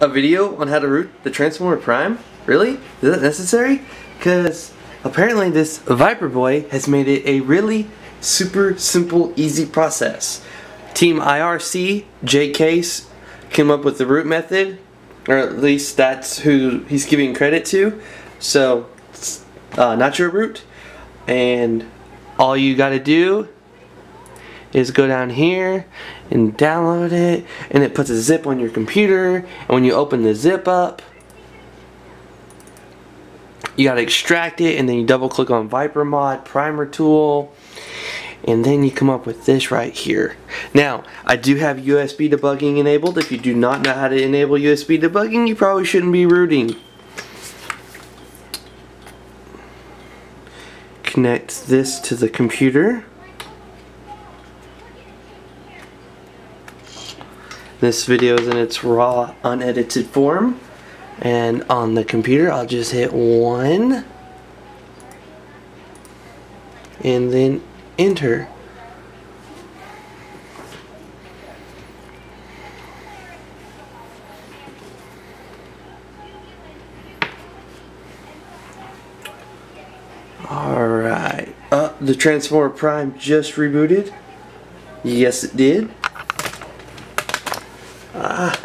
a video on how to root the Transformer Prime? Really? Is that necessary? Because apparently this ViperBoy has made it a really super simple, easy process. Team IRC, jcase, came up with the root method, or at least that's who he's giving credit to. So, uh, not your root. And all you gotta do is go down here and download it and it puts a zip on your computer and when you open the zip up you gotta extract it and then you double click on Viper mod primer tool and then you come up with this right here. Now I do have USB debugging enabled. If you do not know how to enable USB debugging you probably shouldn't be rooting. Connect this to the computer This video is in its raw, unedited form. And on the computer, I'll just hit one. And then enter. Alright. Uh, the Transformer Prime just rebooted. Yes, it did. Ah.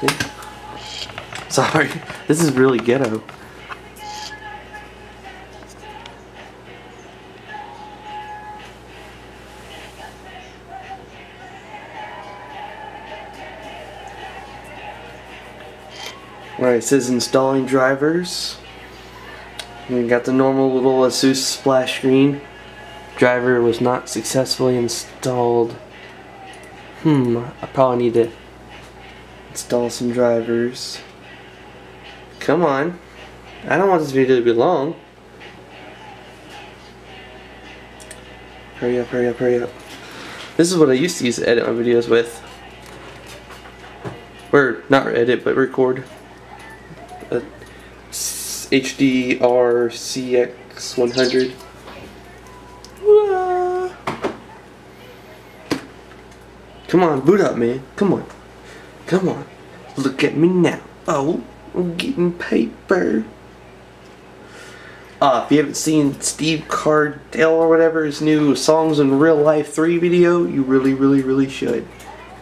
See? Sorry, this is really ghetto. Alright, it says installing drivers. You got the normal little ASUS splash screen. Driver was not successfully installed. Hmm, I probably need to install some drivers. Come on. I don't want this video to be long. Hurry up, hurry up, hurry up. This is what I used to use to edit my videos with. Or, not edit, but record. A HDR CX100. Come on, boot up, man. Come on. Come on. Look at me now. Oh, I'm getting paper. Uh, if you haven't seen Steve Cardell or whatever, his new Songs in Real Life 3 video, you really, really, really should.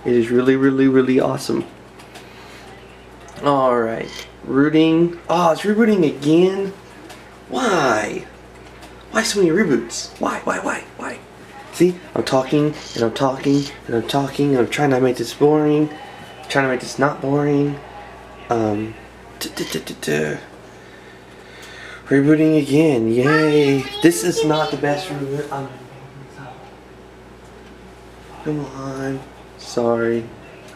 It is really, really, really awesome. Alright. Rooting. Oh, it's rebooting again? Why? Why so many reboots? Why, why, why, why? See, I'm talking and I'm talking and I'm talking and I'm trying to make this boring. I'm trying to make this not boring. Um, rebooting again, yay! This is not the best reboot. I'm Come on. Sorry.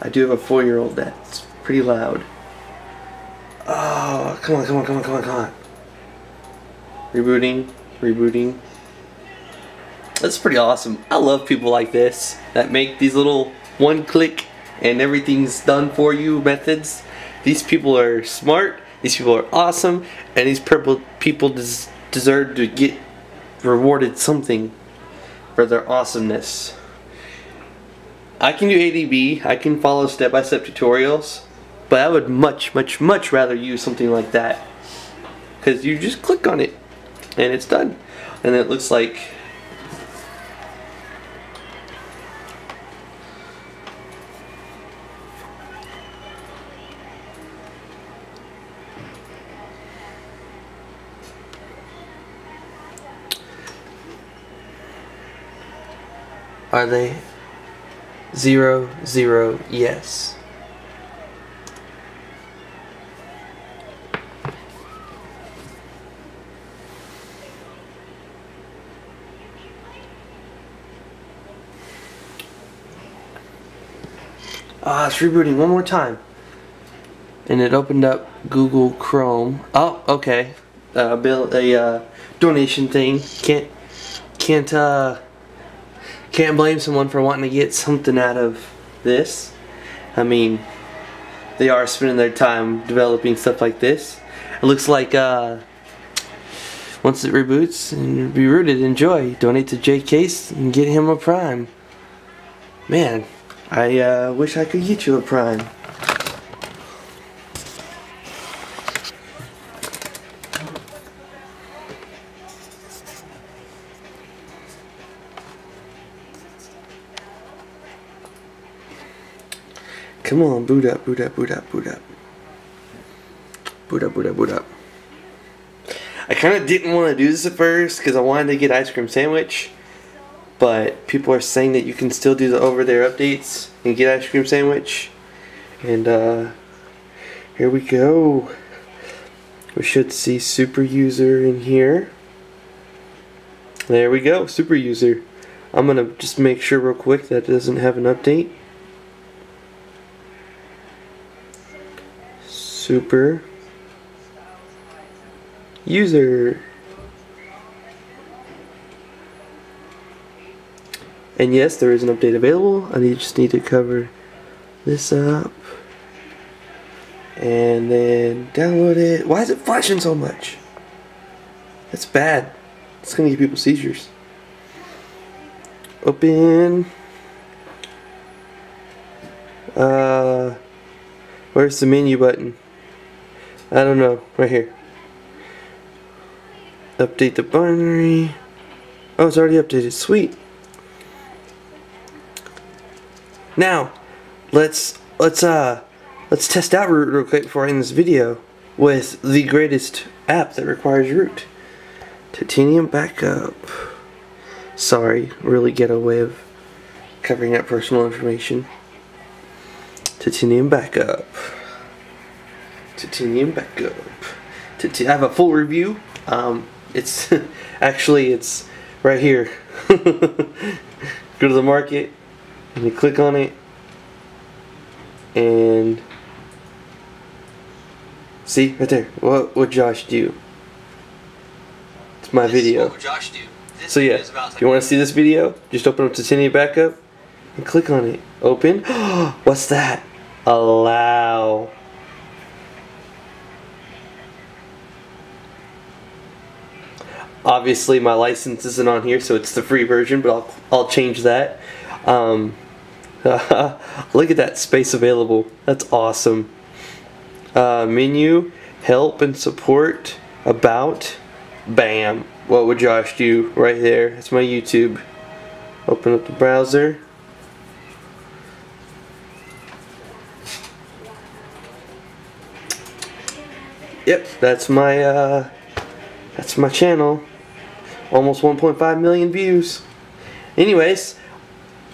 I do have a four-year-old that's pretty loud. Oh, come on, come on, come on, come on, come on. Rebooting, rebooting. That's pretty awesome. I love people like this that make these little one click and everything's done for you methods. These people are smart, these people are awesome, and these purple people des deserve to get rewarded something for their awesomeness. I can do ADB, I can follow step-by-step -step tutorials, but I would much, much, much rather use something like that. Because you just click on it, and it's done. And it looks like Are they? Zero, zero, yes. Ah, it's rebooting one more time. And it opened up Google Chrome. Oh, okay. Uh, bill a uh, donation thing. Can't can't uh can't blame someone for wanting to get something out of this. I mean, they are spending their time developing stuff like this. It looks like uh, once it reboots and be rooted, enjoy. Donate to jcase and get him a Prime. Man, I uh, wish I could get you a Prime. Come on, boot up, boot up, boot up, boot up. Boot up, boot up, boot up. I kind of didn't want to do this at first because I wanted to get ice cream sandwich. But people are saying that you can still do the over the air updates and get ice cream sandwich. And uh, here we go. We should see super user in here. There we go, super user. I'm gonna just make sure real quick that doesn't have an update. Super user. And yes, there is an update available. I just need to cover this up. And then download it. Why is it flashing so much? That's bad. It's gonna give people seizures. Open. Uh, where's the menu button? I don't know. Right here. Update the binary. Oh, it's already updated. Sweet. Now, let's let's uh let's test out root real quick before I end this video with the greatest app that requires root. Titanium backup. Sorry, really ghetto way of covering up personal information. Titanium backup. Titanium backup. I have a full review. Um, it's actually it's right here. Go to the market and you click on it and see right there. What would Josh do? It's my This is video. what Josh do? This So yeah, if you want to see this video, just open up Titanium Backup and click on it. Open. What's that? Allow. Obviously, my license isn't on here, so it's the free version, but I'll I'll change that. Um, look at that space available. That's awesome. Uh, menu, help and support, about, bam. What would Josh do right there? That's my YouTube. Open up the browser. Yep, that's my uh, that's my channel. Almost 1.5 million views. Anyways,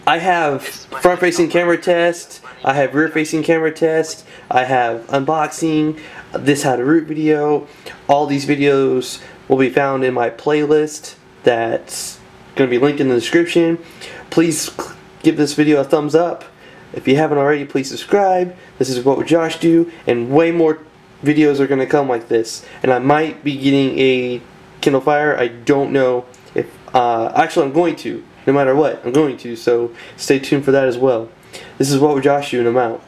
I have front facing camera test, I have rear facing camera test, I have unboxing, this how to root video. All these videos will be found in my playlist that's going to be linked in the description. Please give this video a thumbs up. If you haven't already, please subscribe. This is what would Josh do, and way more videos are going to come like this. And I might be getting a Kindle Fire. I don't know if. Uh, actually, I'm going to. No matter what, I'm going to. So stay tuned for that as well. This is what would Josh and I'm out.